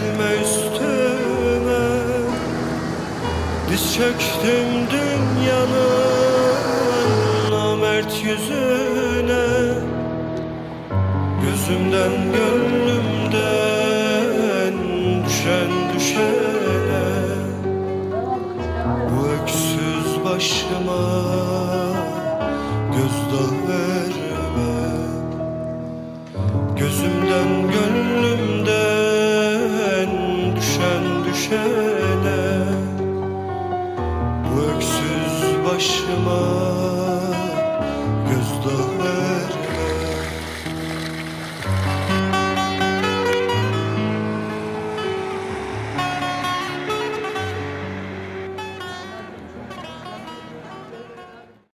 Gelme üstüme. Diz çöktüm dünyanın Namert yüzüne. Gözümden gönlümden Düşen düşene. Bu öksüz başıma Gözdağı verme köşede Bu öksüz başıma